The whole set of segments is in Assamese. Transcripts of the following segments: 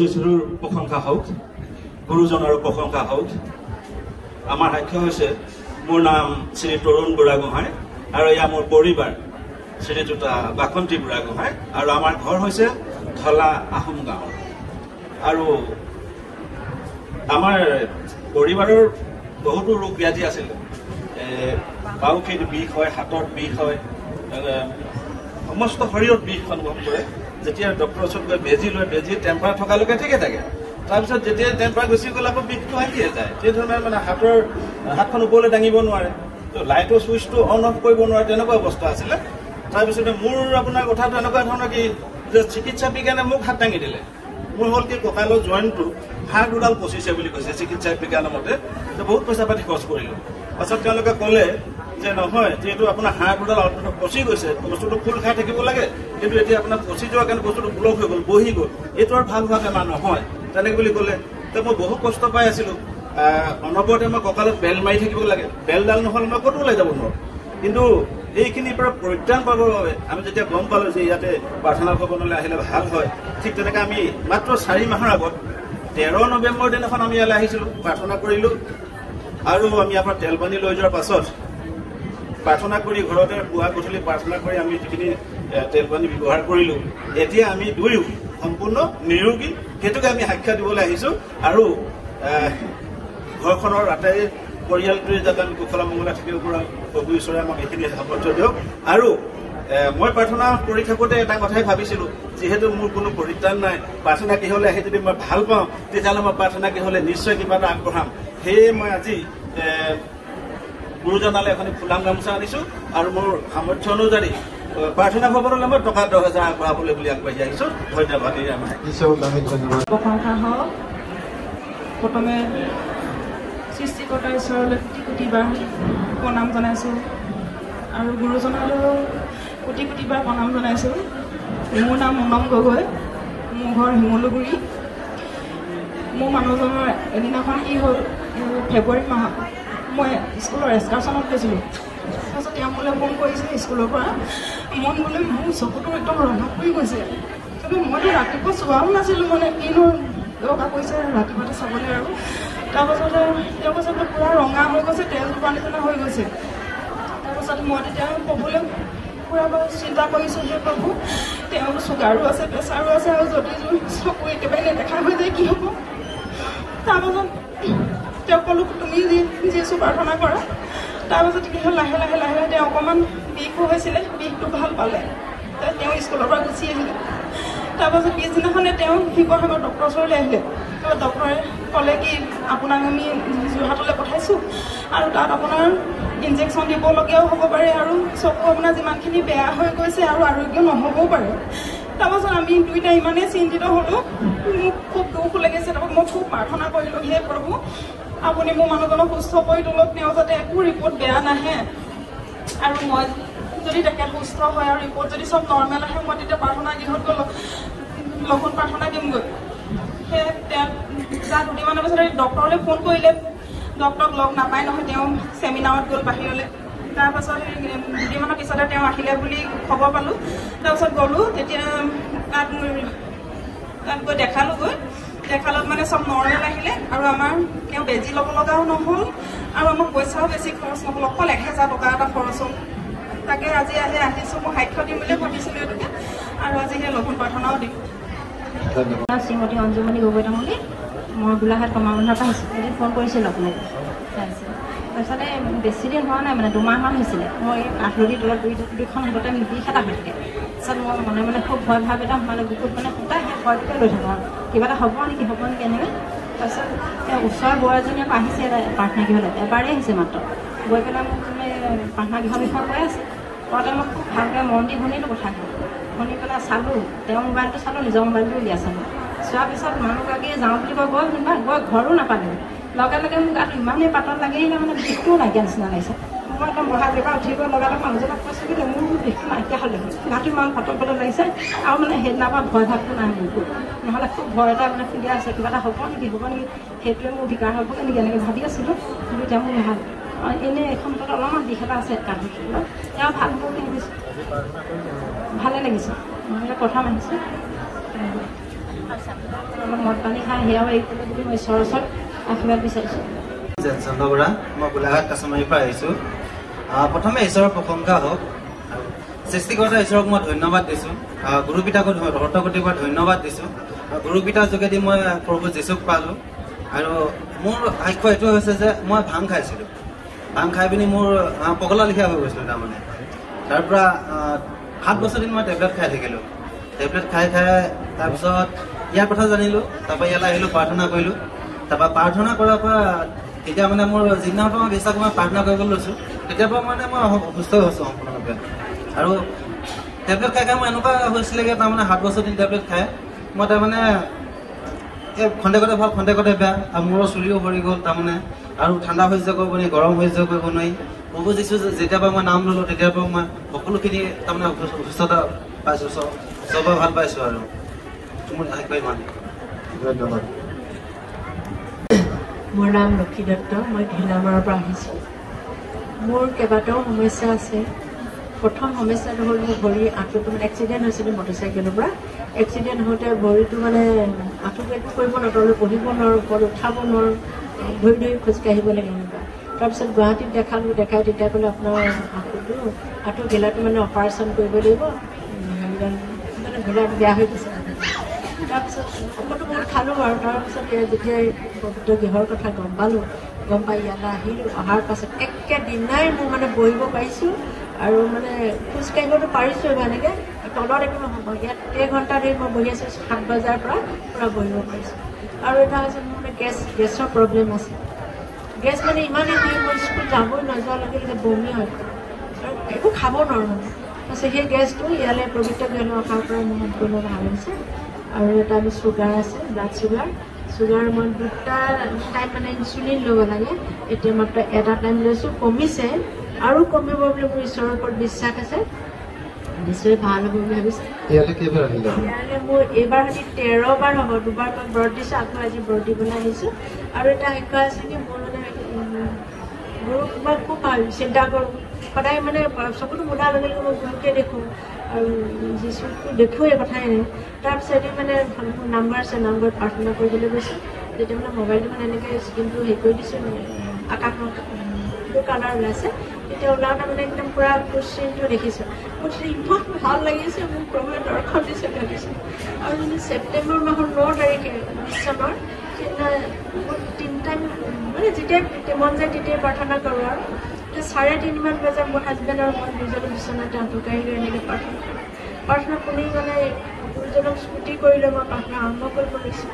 যিচুৰ প্ৰশংসা হওক গুৰুজনৰো প্ৰশংসা হওক আমাৰ সাক্ষ্য হৈছে মোৰ নাম শ্ৰী তৰুণ বুঢ়াগোহাঁই আৰু এয়া মোৰ পৰিবাৰ শ্ৰীযুতা বাসন্তী বুঢ়াগোহাঁই আৰু আমাৰ ঘৰ হৈছে ধলা আহোম গাঁও। আৰু আমাৰ পৰিবাৰৰ বহুতো ৰোগ ব্যাধি আছিলে। বাওখিত বিষ হয় হাতত বিষ হয় সমস্ত শৰীৰত বিষ অনুভৱ কৰে। যেতিয়া ডক্টৰৰ ওচৰত গৈ বেজী লয় বেজী টেম্পাৰ থকালৈকে ঠিকে থাকে। তাৰপিছত যেতিয়া টেম্পাৰ গুচি গ'লে আকৌ বিষটো আহিয়ে যায়। সেইধৰণে মানে হাতৰ হাতখন ওপৰলৈ দাঙিব নোৱাৰে। লাইটৰ চুইচটো অন অফ কৰিব নোৱাৰে তেনেকুৱা অৱস্থা আছিলে। তাৰপিছতে মোৰ আপোনাৰ কথাটো এনেকুৱা ধৰণৰ কি যে চিকিৎসা বিজ্ঞানে মোক হাত দাঙি দিলে। মোৰ হ'ল কি কঁকালৰ জইণ্টটো হাড় দুডাল পচিছে বুলি কৈছে চিকিৎসা বিজ্ঞানৰ মতে। বহুত পইচা পাতি খৰচ কৰিলোঁ। পাছত তেওঁলোকে ক'লে যে নহয় যিহেতু আপোনাৰ হাড় দুডাল পচি গৈছে বস্তুটো খোল খাই থাকিব লাগে কিন্তু এতিয়া আপোনাৰ পচি যোৱাৰ কাৰণে বস্তুটো ব্লক হৈ গ'ল বহি গ'ল। এইটো আৰু ভাল হোৱা বেমাৰ নহয় তেনেকে বুলি ক'লে। ত মই বহু কষ্ট পাই আছিলোঁ। অনবৰতে মই কঁকালত বেল মাৰি থাকিব লাগে। বেলডাল নহ'লে মই ক'তো ওলাই যাব নোৱাৰোঁ। কিন্তু এইখিনিৰ পৰা পৰিত্ৰাণ পাবৰ বাবে আমি যেতিয়া গম পালোঁ যে ইয়াতে প্ৰাৰ্থনা ভৱনলৈ আহিলে ভাল হয় ঠিক তেনেকৈ আমি মাত্ৰ চাৰি মাহৰ আগত তেৰ নৱেম্বৰ দিনাখন আমি ইয়ালৈ আহিছিলোঁ প্ৰাৰ্থনা কৰিলোঁ। আৰু আমি ইয়াৰ পৰা তেল পানী লৈ যোৱাৰ পাছত প্ৰাৰ্থনা কৰি ঘৰতে পুৱা গধূলি প্ৰাৰ্থনা কৰি আমি যিখিনি তেল পানী ব্যৱহাৰ কৰিলোঁ এতিয়া আমি দুয়ো সম্পূৰ্ণ নিৰোগী। সেইটোকে আমি সাক্ষা দিবলৈ আহিছোঁ। আৰু ঘৰখনৰ আটাই পৰিয়ালটোৱে যাতে আমি কুশলা মংগলা থাকিব পৰা প্ৰভু ঈশ্বৰে আমাক এইখিনি সামৰ্থ্য দিয়ক। আৰু মই প্ৰাৰ্থনা কৰি থাকোঁতে এটা কথাই ভাবিছিলোঁ যিহেতু মোৰ কোনো পৰিত্ৰাণ নাই প্ৰাৰ্থনা গৃহলৈ আহি যদি মই ভাল পাওঁ তেতিয়াহ'লে মই প্ৰাৰ্থনা গৃহলৈ নিশ্চয় কিবা এটা আগবঢ়াম। সেয়ে মই আজি গুৰুজনালৈ এখন ফুলাম গামোচা আনিছোঁ আৰু মোৰ সামৰ্থ্য অনুযায়ী প্ৰাৰ্থনা ভৱনলৈ মই টকা দহ হাজাৰ আগবঢ়াবলৈ বুলি আগবাঢ়ি আহিছোঁ। ধন্যবাদ প্ৰথমে সৃষ্টিকৰ্তা ঈশ্বৰলৈ কোটি কোটিবাৰ প্ৰণাম জনাইছোঁ আৰু গুৰুজনালৈও কোটি কোটিবাৰ প্ৰণাম জনাইছোঁ। মোৰ নাম মুনম গগৈ মোৰ ঘৰ শিমলুগুৰি মোৰ মানুহজনৰ এদিনাখন কি হ'ল ফেব্ৰুৱাৰী মাহত মই স্কুলৰ এক্সকাৰ্চনত গৈছিলোঁ। তাৰপিছত তেওঁ মোলৈ ফোন কৰিছে স্কুলৰ পৰা মন বোলে মোৰ চকুটো একদম ৰঙা পৰি গৈছে। কিন্তু মইতো ৰাতিপুৱা চোৱাও নাছিলোঁ মানে কিনো দৰকাৰ কৰিছে ৰাতিপুৱাতে চাবলৈ আৰু। তাৰপাছতে তেওঁ কৈছে বোলে পূৰা ৰঙা হৈ গৈছে তেল টুপা নিচিনা হৈ গৈছে। তাৰপাছত মই তেতিয়া ক'বলৈ পূৰা বাৰু চিন্তা কৰিছোঁ যে প্ৰভু তেওঁৰ চুগাৰো আছে প্ৰেছাৰো আছে আৰু যদি চকু একেবাৰে নেদেখা হৈ যায় কি হ'ব? তাৰপাছত তেওঁ ক'লোঁ তুমি যি যিছো প্ৰাৰ্থনা কৰা তাৰপাছত কি হ'ল? লাহে লাহে লাহে লাহে তেওঁ অকণমান বিষো হৈছিলে বিষটো ভাল পালে। তেওঁ স্কুলৰ পৰা গুচি আহিলে। তাৰপাছত পিছদিনাখনে তেওঁ শিৱসাগৰ ডক্টৰৰ ওচৰলৈ আহিলে। ডক্টৰে ক'লে কি আপোনাক আমি যোৰহাটলৈ পঠাইছোঁ আৰু তাত আপোনাৰ ইনজেকশ্যন দিবলগীয়াও হ'ব পাৰে আৰু চকু আপোনাৰ যিমানখিনি বেয়া হৈ গৈছে আৰু আৰোগ্য নহ'বও পাৰে। তাৰপাছত আমি দুইটা ইমানেই চিন্তিত হ'লোঁ। মোক খুব দুখ লাগিছে। তাৰপৰা মই খুব প্ৰাৰ্থনা কৰিলোঁ হে প্ৰভু আপুনি মোৰ মানুহজনক সুস্থ কৰি তোলক তেওঁ যাতে একো ৰিপৰ্ট বেয়া নাহে। আৰু মই যদি তেখেত সুস্থ হয় আৰু ৰিপৰ্ট যদি চব নৰ্মেল আহে মই তেতিয়া প্ৰাৰ্থনা গৃহত গ'লোঁ। লঘোণ প্ৰাৰ্থনা দিমগৈ। সেয়ে তেওঁ দুদিনমানৰ পাছতে ডক্টৰলৈ ফোন কৰিলে ডক্টৰক লগ নাপায় নহয় তেওঁ ছেমিনাৰত গ'ল বাহিৰলৈ। তাৰপাছত দুদিনমানৰ পিছতে তেওঁ আহিলে বুলি খবৰ পালোঁ। তাৰপিছত গ'লোঁ তেতিয়া তাত তাত গৈ দেখালোঁগৈ। দেখালত মানে চব নৰ্মেল আহিলে আৰু আমাৰ তেওঁ বেজী ল'ব লগাও নহ'ল আৰু আমাৰ পইচাও বেছি খৰচ নহ'ল অকল এহেজাৰ টকা এটা খৰচ হ'ল। তাকে আজি আহি আহিছোঁ মই সাক্ষ্য দিম বুলিয়ে ভাবিছিলোঁ এইটোকে আৰু আজি সেই লঘোণ প্ৰাৰ্থনাও দিম। শ্ৰীমতী অঞ্জুমণি গগৈ তামুলী মই গোলাঘাট কমাৰবন্ধাৰ পৰা আহিছোঁ এদিন ফোন কৰিছিলোঁ আপোনাক। তাৰপিছত তাৰপিছতে বেছি দিন হোৱা নাই মানে দুমাহমান হৈছিলে। মই আঠলুটি তলত দুই দুইখন হাততে বিষ এটা হৈ থাকে। তাৰপিছত মই মনে মনে খুব ভয় ভাৱ এটা সোমালে বুকুত মানে সদায় সেই ভয়টোকে লৈ থাকোঁ আৰু। কিবা এটা হ'ব নেকি হ'ব নেকি এনেকৈ। তাৰপিছত তেওঁ ওচৰৰ বৰ এজনীয়ে আহিছে প্ৰাৰ্থনা গৃহলৈ। এবাৰেই আহিছে মাত্ৰ। গৈ পেলাই মোক মানে প্ৰাৰ্থনা গৃহৰ বিষয়ে কৈ আছে। কওঁতে মই খুব ভালকৈ মন দি শুনিলোঁ কথাখিনি শুনি পেলাই চালোঁ তেওঁৰ মোবাইলটো চালোঁ নিজৰ মোবাইলটো উলিয়াই চালোঁ চোৱাৰ পিছত মানুহগৰাকীয়ে যাওঁ বুলি কৈ গৈ যেনিবা গৈ ঘৰো নাপালোঁ লগে লগে মোৰ গাত ইমানেই পাতল লাগি আহিলে মানে বিষটোও নাইকিয়া নিচিনা লাগিছে। মই একদম বহা জেগা উঠি গৈ লগালগ মানুহজনক কৈছোঁ কিন্তু মোৰ বিষটো নাইকিয়া হ'ল গাটো ইমান পাতল পাতল লাগিছে আৰু মানে সেইদিনাৰ পৰা ভয় ভাৱটো নাই মোৰতো নহ'লে খুব ভয় এটা মানে ফুলি আছে কিবা এটা হ'ব নেকি হ'ব নেকি সেইটোৱে মোৰ বিকাৰ হ'ব নেকি এনেকৈ ভাবি আছিলোঁ। কিন্তু এতিয়া মোৰ ভাল এনেই এখন তাত অলপমান দিশ এটা আছে কাম তেওঁ ভাল হ'ব বুলি ভাবিছোঁ ভালে লাগিছে। নহ'লে প্ৰথম আহিছোঁ। অলপ মদ পানী খাই সেয়াও এৰি পেলাই বুলি মই ঈশ্বৰৰ ওচৰত আশীৰ্বাদ বিচাৰিছোঁ। চন্দ্ৰ বৰা মই গোলাঘাট কাছমাৰীৰ পৰা আহিছোঁ। আহ, প্ৰথমে ঈশ্বৰৰ প্ৰশংসা হওক। সৃষ্টিকৰ্তা ঈশ্বৰক মই ধন্যবাদ দিছোঁ। আহ, গুৰু পিতাকো হৰ্তগতিৰ পৰা ধন্যবাদ দিছোঁ। আৰু গুৰু পিতাৰ যোগেদি মই প্ৰভু যীশুক পালোঁ। আৰু মোৰ সাক্ষ্য এইটো হৈছে যে মই ভাং খাইছিলোঁ। ভাং খাই পিনি মোৰ পগলা লিখীয়া হৈ গৈছিলোঁ তাৰমানে। তাৰ পৰা সাত বছৰ দিন মই টেবলেট খাই থাকিলোঁ। টেবলেট খাই খাই তাৰপিছত ইয়াৰ কথা জানিলোঁ। তাৰপৰা ইয়ালৈ আহিলোঁ প্ৰাৰ্থনা কৰিলোঁ। তাৰপৰা প্ৰাৰ্থনা কৰাৰ পৰা তেতিয়া মানে মোৰ যিদিনাৰ পৰা মই বিশ্বাস মই প্ৰাৰ্থনা কৰিবলৈ লৈছোঁ। তেতিয়াৰ পৰা মানে মই সুস্থ হৈছোঁ সম্পূৰ্ণৰূপে আৰু টেবলেট খাই খাই মোৰ এনেকুৱা হৈছিলেগৈ তাৰমানে সাত বছৰ দিন টেবলেট খাই মই তাৰমানে এই খন্তেকতে ভাল খন্তেকতে বেয়া আৰু মূৰৰ চুলিও সৰি গ'ল তাৰমানে আৰু ঠাণ্ডা সহ্য কৰিব নোৱাৰি গৰম সহ্য কৰিব নোৱাৰি প্ৰভু যিছোঁ যেতিয়াৰ পৰা মই নাম ল'লোঁ তেতিয়াৰ পৰা মই সকলোখিনি তাৰমানে সুস্থ- সুস্থতা পাইছোঁ চব চবৰ ভাল পাইছোঁ আৰু মোৰ সাক্ষ্য ইমান ধন্যবাদ। মোৰ নাম লক্ষী দত্ত মই ঘিলামৰাৰ পৰা আহিছোঁ। মোৰ কেইবাটাও সমস্যা আছে। প্ৰথম সমস্যাটো হ'ল মোৰ ভৰি আঁঠুটো মানে এক্সিডেণ্ট হৈছিলে মটৰচাইকেলৰ পৰা। এক্সিডেণ্ট হওঁতে ভৰিটো মানে আঁঠুটো একো কৰিব নোৱাৰোঁ বহিব নোৱাৰোঁ ওপৰত উঠাব নোৱাৰোঁ ধৰি ধৰি খোজকাঢ়িব লাগে এনেকুৱা। তাৰপিছত গুৱাহাটীত দেখালোঁ দেখাই তেতিয়া ক'লে আপোনাৰ আঁঠুটো আঁঠু ঘিলাটো মানে অপাৰেশ্যন কৰিব লাগিব। মানে ঘিলাটো বেয়া হৈ গৈছে। তাৰপিছত ঔষধটো বহুত খালোঁ আৰু। তাৰপিছত যেতিয়া পবিত্ৰ গৃহৰ কথা গম পালোঁ গম পাই ইয়ালৈ আহিলোঁ। অহাৰ পাছত একেদিনাই মই মানে বহিব পাৰিছোঁ আৰু মানে খোজকাঢ়িবতো পাৰিছোঁ এনেকৈ। তলত একো নহ'ব ইয়াত কেইঘণ্টা ধৰি মই বহি আছোঁ সাত বজাৰ পৰা পূৰা বহিব পাৰিছোঁ। আৰু এটা হৈছে মোৰ মানে গেছ গেছৰ প্ৰব্লেম আছে। গেছ মানে ইমানেই হয় মই স্কুল যাবই নোযোৱাৰ লগে লগে বমি হয়। আৰু একো খাব নোৱাৰোঁ। তাৰপিছত সেই গেছটো ইয়ালৈ পবিত্ৰ গৃহলৈ অহাৰ পৰা মোৰ সম্পূৰ্ণ ভাল হৈছে। আৰু এটা মোৰ চুগাৰ আছে ব্লাড চুগাৰ চুগাৰ মই দুটা টাইম মানে ইনচুলিন ল'ব লাগে। এতিয়া মাত্ৰ এটা টাইম লৈছোঁ কমিছে। আৰু কমিব বুলি মোৰ ঈশ্বৰৰ ওপৰত বিশ্বাস আছে। নিশ্চয় ভাল হ'ব বুলি ভাবিছোঁ। ইয়ালৈ মোৰ এইবাৰ সৈতে তেৰবাৰ হ'ব দুবাৰ মই ব্ৰত দিছোঁ আকৌ আজি ব্ৰত দিবলৈ আহিছোঁ। আৰু এটা শিক্ষা আছে কি মোৰ মানে গুৰুক মই খুব ভাল চিন্তা কৰোঁ সদায় মানে চকুটো মুদাৰ লগে লগে মই গুৰুকে দেখোঁ। যিচুকো দেখোঁৱেই কথাই নাই তাৰপিছত মানে নাম্বাৰ আছে নাম্বাৰত প্ৰাৰ্থনা কৰিবলৈ গৈছোঁ। তেতিয়া মানে মোবাইলটো মানে এনেকৈ স্ক্ৰীণটো হেৰি কৰি দিছোঁ আকাশ ব্লু কালাৰ ওলাইছে। তেতিয়া ওলাওঁতে মানে একদম পূৰা কুৱেশ্যনটো দেখিছোঁ। তেতিয়া ইমান ভাল লাগিছে মোক প্ৰভুৱে দৰ্শন দিছে ভাবিছোঁ। আৰু মানে ছেপ্টেম্বৰ মাহৰ ন তাৰিখে বিছ চনৰ সেইদিনা মোৰ তিনিটা মানে যেতিয়াই মন যায় তেতিয়াই প্ৰাৰ্থনা কৰোঁ আৰু। এতিয়া চাৰে তিনিমান বজাত মোৰ হাজবেণ্ড আৰু মই দুজনে বিচনাতে আঁঠুকাঢ়ি লৈ এনেকৈ প্ৰাৰ্থনা। কৰোঁ প্ৰাৰ্থনা শুনি মানে গুৰুজনক স্মৃতি কৰিলে মই প্ৰাৰ্থনা আৰম্ভ কৰিব লৈছোঁ।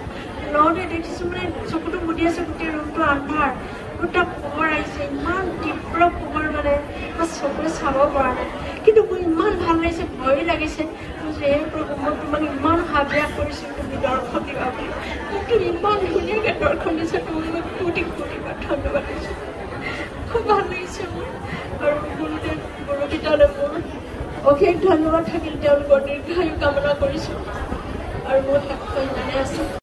লওঁতে দেখিছোঁ মানে চকুটো মুদি আছে গোটেই ৰুমটো আন্ধাৰ। গোটা পোহৰ আহিছে ইমান তীব্ৰ পোহৰ মানে মই চকুৰে চাব পৰা নাই। কিন্তু মোৰ ইমান ভাল লাগিছে ভয় লাগিছে। যে এই প্ৰভু মই তোমাক ইমান হাবিয়াস কৰিছোঁ তুমি দৰ্শন দিবা বুলি। তুমি ইমান ধুনীয়াকৈ দৰ্শন দিছে তুমি মোক কোটি কোটি বাৰ ধন্যবাদ দিছোঁ খুব ভাল লাগিছে মোৰ আৰু গুৰুদেৱ গুৰুকেইটালৈ মোৰ অশেষ ধন্যবাদ থাকিল তেওঁলোকৰ দীৰ্ঘায়ু কামনা কৰিছোঁ। আৰু মোৰ সাক্ষ্য ইমানে আছে।